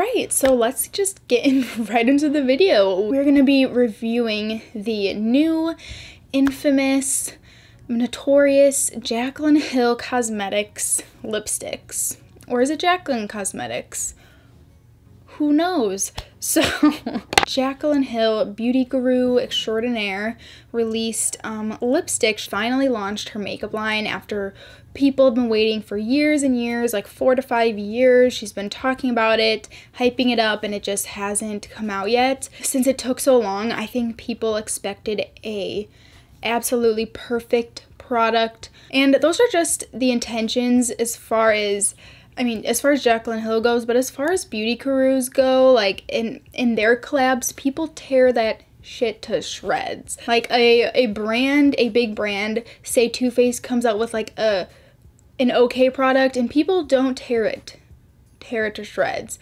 right, so let's just get in right into the video. We're gonna be reviewing the new, infamous, notorious Jaclyn Hill Cosmetics lipsticks. Or is it Jaclyn Cosmetics? Who knows? So, Jaclyn Hill, beauty guru extraordinaire, released um, lipstick. Finally launched her makeup line after people have been waiting for years and years, like four to five years. She's been talking about it, hyping it up, and it just hasn't come out yet. Since it took so long, I think people expected a absolutely perfect product. And those are just the intentions as far as I mean, as far as Jaclyn Hill goes, but as far as beauty gurus go, like in in their collabs, people tear that shit to shreds. Like a a brand, a big brand, say Too Faced comes out with like a an okay product and people don't tear it. Tear it to shreds.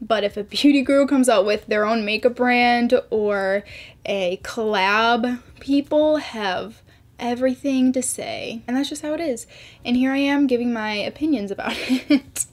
But if a beauty guru comes out with their own makeup brand or a collab, people have everything to say. And that's just how it is. And here I am giving my opinions about it.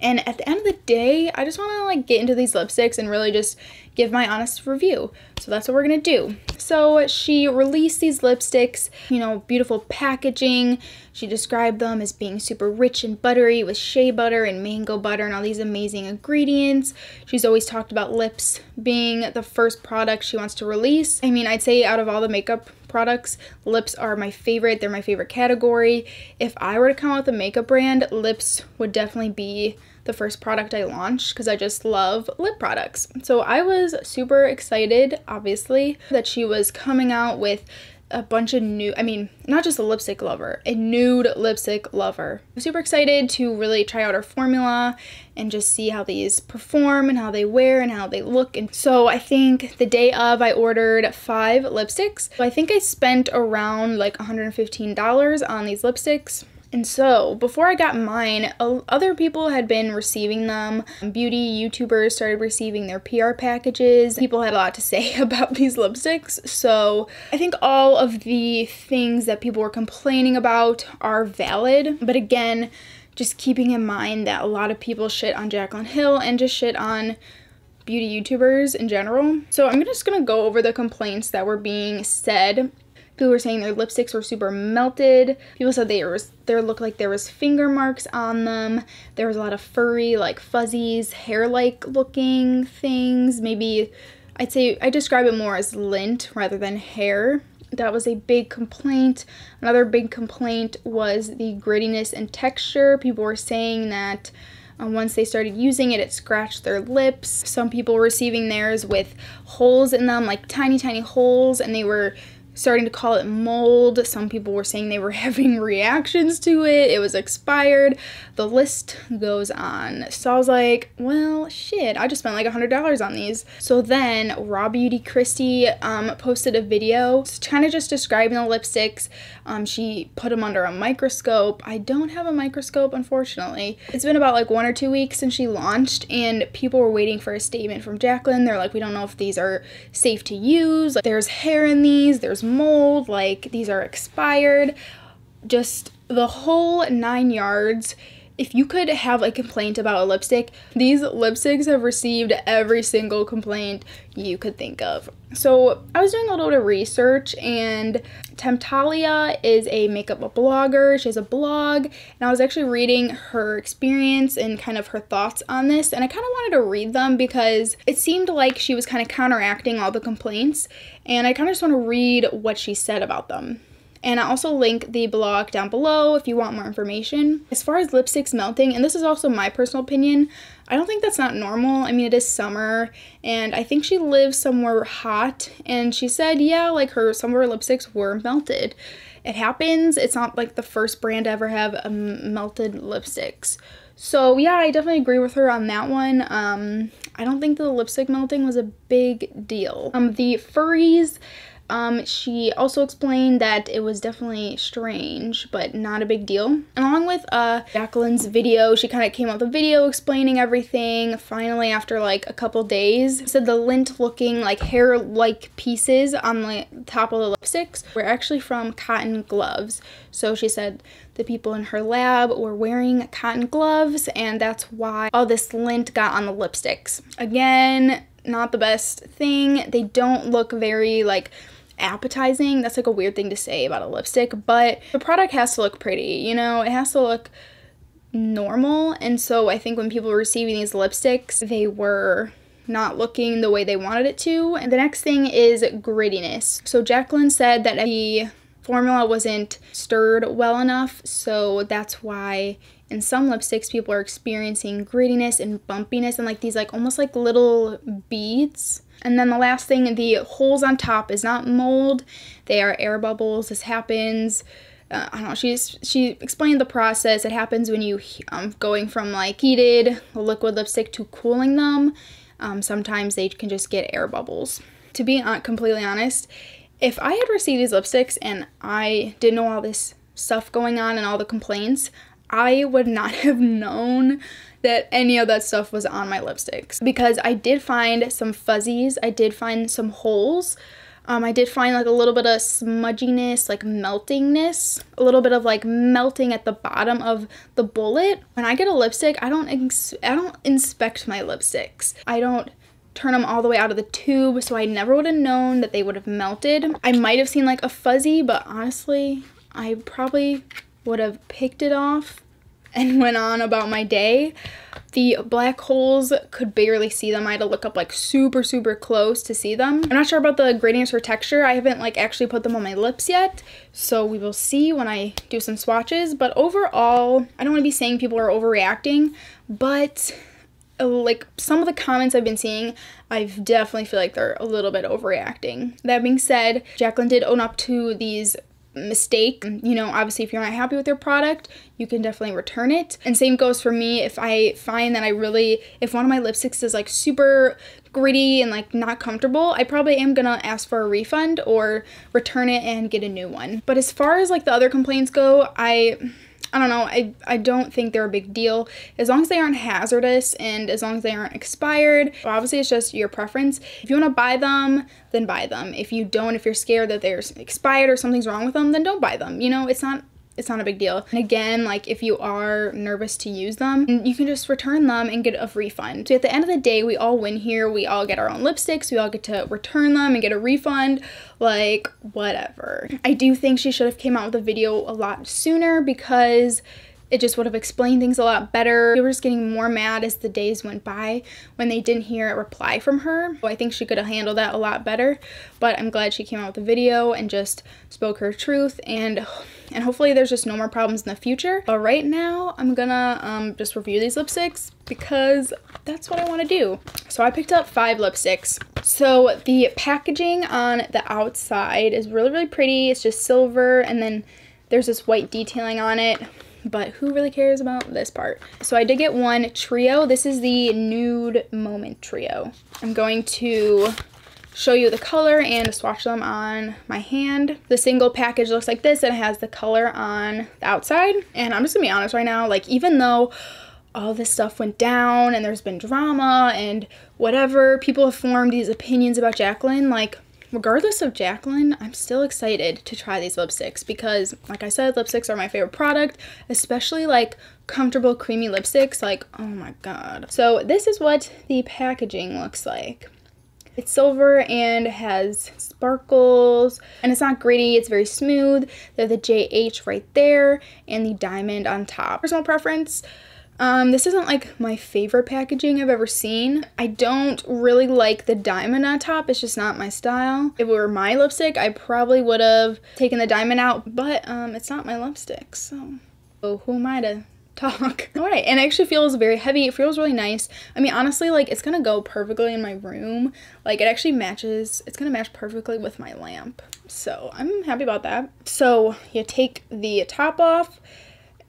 and at the end of the day, I just want to like get into these lipsticks and really just give my honest review. So that's what we're going to do. So she released these lipsticks, you know, beautiful packaging. She described them as being super rich and buttery with shea butter and mango butter and all these amazing ingredients. She's always talked about lips being the first product she wants to release. I mean, I'd say out of all the makeup products, lips are my favorite. They're my favorite category. If I were to come out with a makeup brand, lips would definitely be the first product I launched because I just love lip products. So I was super excited, obviously, that she was coming out with a bunch of new, I mean, not just a lipstick lover, a nude lipstick lover. I'm super excited to really try out her formula and just see how these perform and how they wear and how they look. And so I think the day of I ordered five lipsticks. So I think I spent around like $115 on these lipsticks. And so, before I got mine, other people had been receiving them. Beauty YouTubers started receiving their PR packages. People had a lot to say about these lipsticks. So, I think all of the things that people were complaining about are valid. But again, just keeping in mind that a lot of people shit on Jaclyn Hill and just shit on beauty YouTubers in general. So, I'm just gonna go over the complaints that were being said People were saying their lipsticks were super melted. People said they was there looked like there was finger marks on them. There was a lot of furry, like fuzzies, hair-like looking things. Maybe I'd say I describe it more as lint rather than hair. That was a big complaint. Another big complaint was the grittiness and texture. People were saying that um, once they started using it, it scratched their lips. Some people were receiving theirs with holes in them, like tiny, tiny holes, and they were starting to call it mold. Some people were saying they were having reactions to it. It was expired. The list goes on. So I was like, well, shit, I just spent like a $100 on these. So then Raw Beauty Kristi um, posted a video kind of just describing the lipsticks. Um, she put them under a microscope. I don't have a microscope, unfortunately. It's been about like one or two weeks since she launched and people were waiting for a statement from Jaclyn. They're like, we don't know if these are safe to use. Like, there's hair in these. There's mold, like these are expired, just the whole nine yards. If you could have a complaint about a lipstick, these lipsticks have received every single complaint you could think of. So I was doing a little bit of research and Temptalia is a makeup blogger. She has a blog and I was actually reading her experience and kind of her thoughts on this and I kind of wanted to read them because it seemed like she was kind of counteracting all the complaints and I kind of just want to read what she said about them. And I also link the blog down below if you want more information. As far as lipsticks melting, and this is also my personal opinion, I don't think that's not normal. I mean, it is summer, and I think she lives somewhere hot, and she said, yeah, like her, some of her lipsticks were melted. It happens. It's not like the first brand to ever have um, melted lipsticks. So yeah, I definitely agree with her on that one. Um, I don't think the lipstick melting was a big deal. Um, the furries, Um, she also explained that it was definitely strange, but not a big deal. Along with uh, Jaclyn's video, she kind of came out with a video explaining everything. Finally, after like a couple days, said the lint looking like hair-like pieces on the top of the lipsticks were actually from cotton gloves. So she said the people in her lab were wearing cotton gloves and that's why all this lint got on the lipsticks. Again, not the best thing. They don't look very like appetizing. That's like a weird thing to say about a lipstick, but the product has to look pretty, you know? It has to look normal. And so I think when people were receiving these lipsticks, they were not looking the way they wanted it to. And the next thing is grittiness. So Jaclyn said that the formula wasn't stirred well enough, so that's why in some lipsticks people are experiencing grittiness and bumpiness and like these like almost like little beads. And then the last thing, the holes on top is not mold, they are air bubbles. This happens uh, I don't know. She's she explained the process. It happens when you um, going from like heated liquid lipstick to cooling them. Um, sometimes they can just get air bubbles. To be completely honest, if I had received these lipsticks and I didn't know all this stuff going on and all the complaints, I would not have known that any of that stuff was on my lipsticks because I did find some fuzzies, I did find some holes. Um, I did find like a little bit of smudginess, like meltingness, a little bit of like melting at the bottom of the bullet. When I get a lipstick, I don't I don't inspect my lipsticks. I don't turn them all the way out of the tube so I never would have known that they would have melted. I might have seen like a fuzzy but honestly I probably would have picked it off and went on about my day. The black holes could barely see them. I had to look up like super, super close to see them. I'm not sure about the gradients or texture. I haven't like actually put them on my lips yet. So we will see when I do some swatches. But overall, I don't want to be saying people are overreacting, but uh, like some of the comments I've been seeing, I definitely feel like they're a little bit overreacting. That being said, Jaclyn did own up to these mistake. You know, obviously if you're not happy with your product, you can definitely return it. And same goes for me if I find that I really if one of my lipsticks is like super gritty and like not comfortable, I probably am gonna ask for a refund or return it and get a new one. But as far as like the other complaints go, I I don't know, I, I don't think they're a big deal. As long as they aren't hazardous and as long as they aren't expired, obviously it's just your preference. If you want to buy them, then buy them. If you don't, if you're scared that they're expired or something's wrong with them, then don't buy them. You know, it's not it's not a big deal. And again, like if you are nervous to use them, you can just return them and get a refund. So at the end of the day, we all win here. We all get our own lipsticks. We all get to return them and get a refund. Like whatever. I do think she should have came out with a video a lot sooner because it just would have explained things a lot better. We were just getting more mad as the days went by when they didn't hear a reply from her. So I think she could have handled that a lot better, but I'm glad she came out with a video and just spoke her truth and and hopefully there's just no more problems in the future. But right now, I'm gonna um, just review these lipsticks because that's what I want to do. So I picked up five lipsticks. So the packaging on the outside is really, really pretty. It's just silver and then there's this white detailing on it but who really cares about this part? So I did get one trio. This is the Nude Moment Trio. I'm going to show you the color and swatch them on my hand. The single package looks like this and it has the color on the outside. And I'm just gonna be honest right now, like even though all this stuff went down and there's been drama and whatever, people have formed these opinions about Jaclyn, like regardless of Jaclyn, I'm still excited to try these lipsticks because, like I said, lipsticks are my favorite product, especially like comfortable creamy lipsticks. Like, oh my god. So this is what the packaging looks like. It's silver and has sparkles and it's not gritty, it's very smooth. There's the JH right there and the diamond on top. Personal preference, um, this isn't like my favorite packaging I've ever seen. I don't really like the diamond on top. It's just not my style. If it were my lipstick, I probably would have taken the diamond out, but um, it's not my lipstick, so, so who am I to talk. All right, and it actually feels very heavy. It feels really nice. I mean, honestly, like it's gonna go perfectly in my room. Like it actually matches, it's gonna match perfectly with my lamp. So I'm happy about that. So you take the top off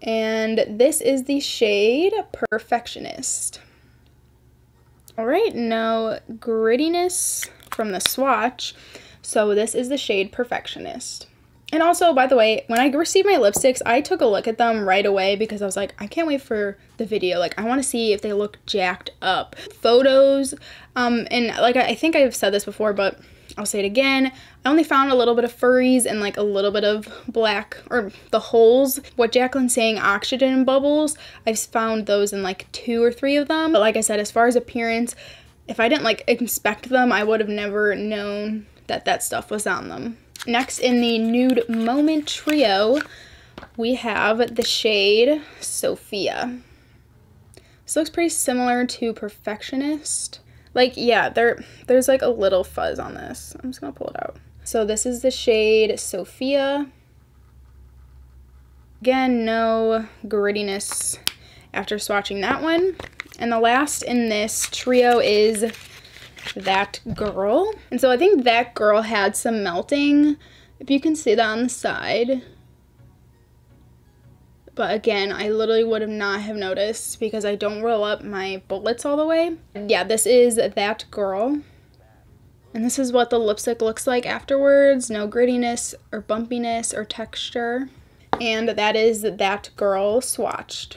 and this is the shade Perfectionist. All right, now grittiness from the swatch. So this is the shade Perfectionist. And also, by the way, when I received my lipsticks, I took a look at them right away because I was like, I can't wait for the video. Like, I want to see if they look jacked up. Photos, um, and like I think I've said this before, but I'll say it again. I only found a little bit of furries and like a little bit of black or the holes. What Jaclyn's saying, oxygen bubbles, I've found those in like two or three of them. But like I said, as far as appearance, if I didn't like inspect them, I would have never known that that stuff was on them. Next in the Nude Moment Trio, we have the shade Sophia. This looks pretty similar to Perfectionist. Like, yeah, there there's like a little fuzz on this. I'm just gonna pull it out. So this is the shade Sophia. Again, no grittiness after swatching that one. And the last in this trio is that girl. And so I think that girl had some melting. If you can see that on the side. But again, I literally would have not have noticed because I don't roll up my bullets all the way. Yeah, this is that girl. And this is what the lipstick looks like afterwards. No grittiness or bumpiness or texture. And that is that girl swatched.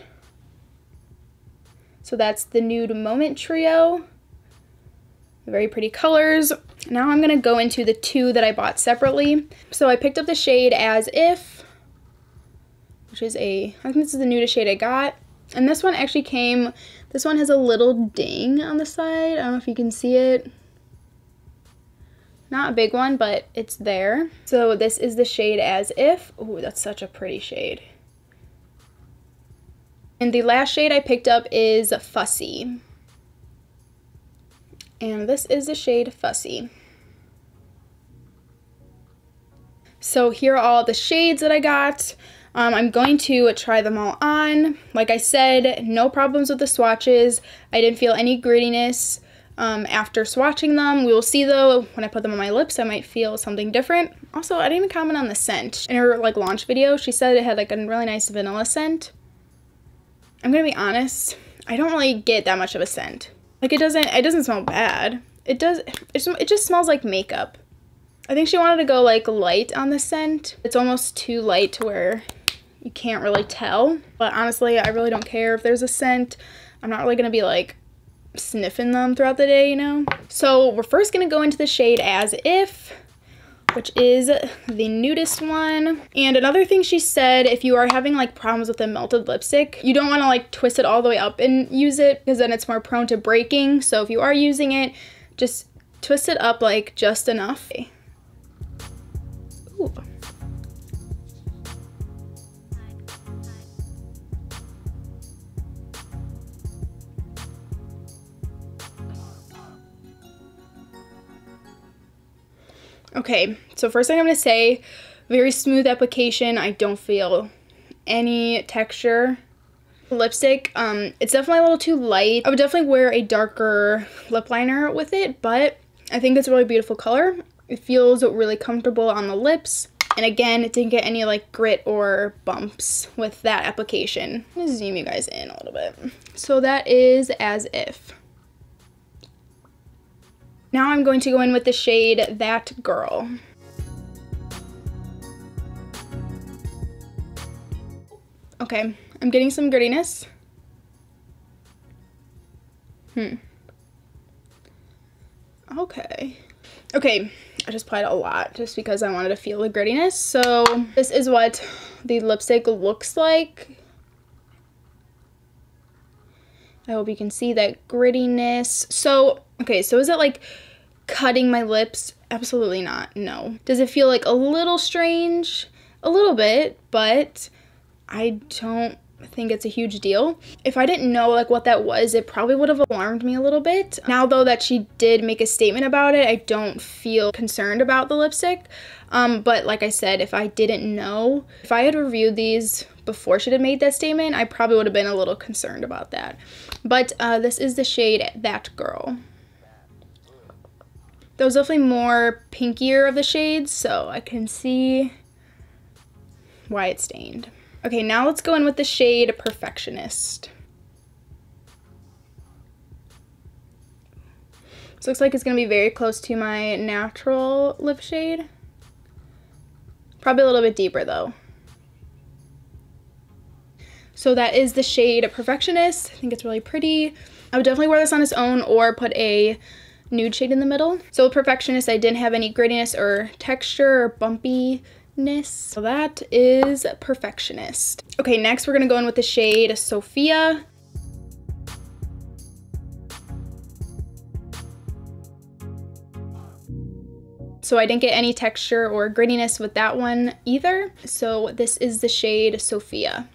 So that's the Nude Moment Trio. Very pretty colors. Now I'm going to go into the two that I bought separately. So I picked up the shade As If, which is a, I think this is the nudist shade I got. And this one actually came, this one has a little ding on the side. I don't know if you can see it. Not a big one, but it's there. So this is the shade As If. Oh, that's such a pretty shade. And the last shade I picked up is Fussy and this is the shade Fussy. So here are all the shades that I got. Um, I'm going to try them all on. Like I said, no problems with the swatches. I didn't feel any grittiness um, after swatching them. We will see though, when I put them on my lips, I might feel something different. Also, I didn't even comment on the scent. In her like launch video, she said it had like a really nice vanilla scent. I'm gonna be honest, I don't really get that much of a scent. Like it doesn't, it doesn't smell bad. It does, it just smells like makeup. I think she wanted to go like light on the scent. It's almost too light to where you can't really tell. But honestly, I really don't care if there's a scent. I'm not really gonna be like sniffing them throughout the day, you know? So we're first gonna go into the shade As If which is the nudist one. And another thing she said, if you are having like problems with a melted lipstick, you don't want to like twist it all the way up and use it because then it's more prone to breaking. So if you are using it, just twist it up like just enough. Ooh. Okay, so first thing I'm going to say, very smooth application. I don't feel any texture. Lipstick, um, it's definitely a little too light. I would definitely wear a darker lip liner with it, but I think it's a really beautiful color. It feels really comfortable on the lips. And again, it didn't get any like grit or bumps with that application. I'm gonna zoom you guys in a little bit. So that is as if. Now I'm going to go in with the shade That Girl. Okay, I'm getting some grittiness. Hmm. Okay. Okay, I just applied a lot just because I wanted to feel the grittiness. So this is what the lipstick looks like. I hope you can see that grittiness. So, okay, so is it like cutting my lips? Absolutely not, no. Does it feel like a little strange? A little bit, but I don't think it's a huge deal. If I didn't know like what that was, it probably would have alarmed me a little bit. Now though that she did make a statement about it, I don't feel concerned about the lipstick. Um, but like I said, if I didn't know, if I had reviewed these before she had made that statement, I probably would have been a little concerned about that. But uh, this is the shade That Girl. That was definitely more pinkier of the shades, so I can see why it stained. Okay, now let's go in with the shade Perfectionist. This looks like it's going to be very close to my natural lip shade. Probably a little bit deeper though. So that is the shade Perfectionist. I think it's really pretty. I would definitely wear this on its own or put a nude shade in the middle. So Perfectionist, I didn't have any grittiness or texture or bumpiness. So that is Perfectionist. Okay, next we're gonna go in with the shade Sophia. So I didn't get any texture or grittiness with that one either. So this is the shade Sophia.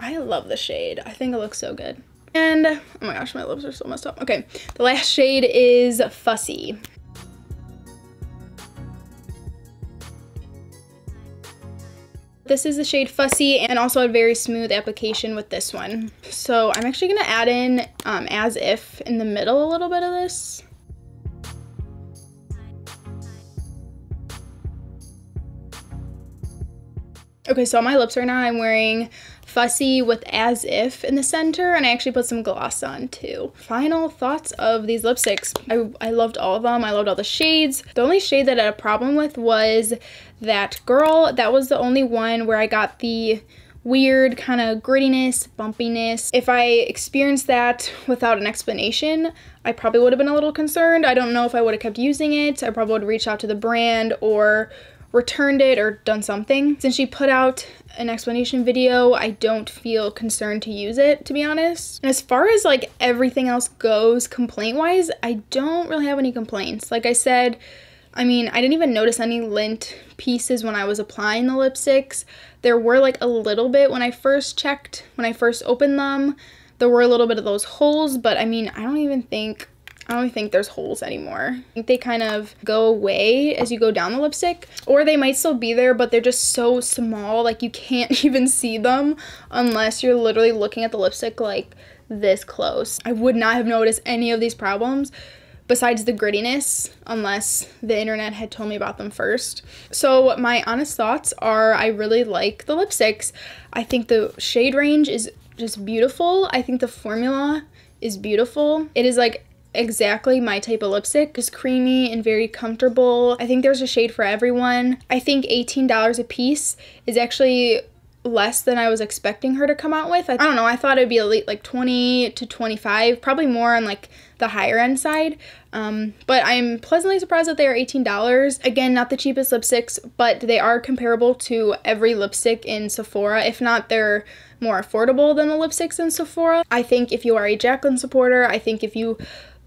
I love the shade. I think it looks so good. And, oh my gosh, my lips are so messed up. Okay, the last shade is Fussy. This is the shade Fussy and also a very smooth application with this one. So I'm actually gonna add in um, As If in the middle a little bit of this. Okay, so on my lips right now, I'm wearing Fussy with As If in the center, and I actually put some gloss on too. Final thoughts of these lipsticks. I, I loved all of them. I loved all the shades. The only shade that I had a problem with was that Girl. That was the only one where I got the weird kind of grittiness, bumpiness. If I experienced that without an explanation, I probably would have been a little concerned. I don't know if I would have kept using it. I probably would have reached out to the brand or returned it or done something. Since she put out an explanation video, I don't feel concerned to use it, to be honest. And as far as like everything else goes complaint wise, I don't really have any complaints. Like I said, I mean, I didn't even notice any lint pieces when I was applying the lipsticks. There were like a little bit when I first checked, when I first opened them. There were a little bit of those holes, but I mean, I don't even think I don't think there's holes anymore. I think they kind of go away as you go down the lipstick or they might still be there but they're just so small like you can't even see them unless you're literally looking at the lipstick like this close. I would not have noticed any of these problems besides the grittiness unless the internet had told me about them first. So my honest thoughts are I really like the lipsticks. I think the shade range is just beautiful. I think the formula is beautiful. It is like exactly my type of lipstick. Just creamy and very comfortable. I think there's a shade for everyone. I think $18 a piece is actually less than I was expecting her to come out with. I, don't know, I thought it'd be at like 20 to 25, probably more on like the higher end side. Um, but I'm pleasantly surprised that they are $18. Again, not the cheapest lipsticks, but they are comparable to every lipstick in Sephora. If not, they're more affordable than the lipsticks in Sephora. I think if you are a Jaclyn supporter, I think if you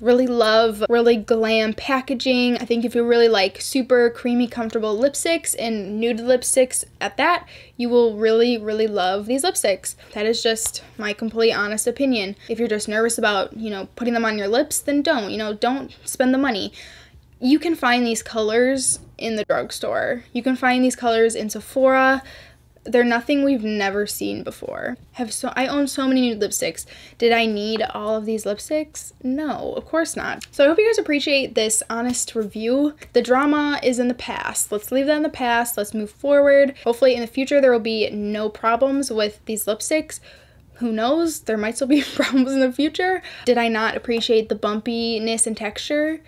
really love really glam packaging. I think if you really like super creamy, comfortable lipsticks and nude lipsticks at that, you will really, really love these lipsticks. That is just my complete honest opinion. If you're just nervous about, you know, putting them on your lips, then don't, you know, don't spend the money. You can find these colors in the drugstore. You can find these colors in Sephora. They're nothing we've never seen before. Have so I own so many new lipsticks. Did I need all of these lipsticks? No, of course not. So I hope you guys appreciate this honest review. The drama is in the past. Let's leave that in the past. Let's move forward. Hopefully in the future there will be no problems with these lipsticks who knows there might still be problems in the future did i not appreciate the bumpiness and texture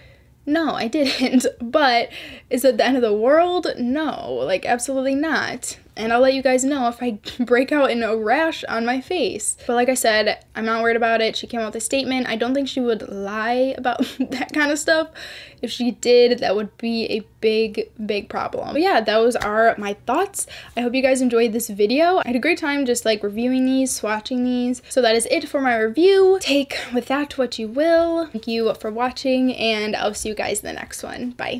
no, I didn't. But is it the end of the world? No, like absolutely not. And I'll let you guys know if I break out in a rash on my face. But like I said, I'm not worried about it. She came out with a statement. I don't think she would lie about that kind of stuff. If she did, that would be a big, big problem. But yeah, those are my thoughts. I hope you guys enjoyed this video. I had a great time just like reviewing these, swatching these. So that is it for my review. Take with that what you will. Thank you for watching and I'll see you guys in the next one. Bye.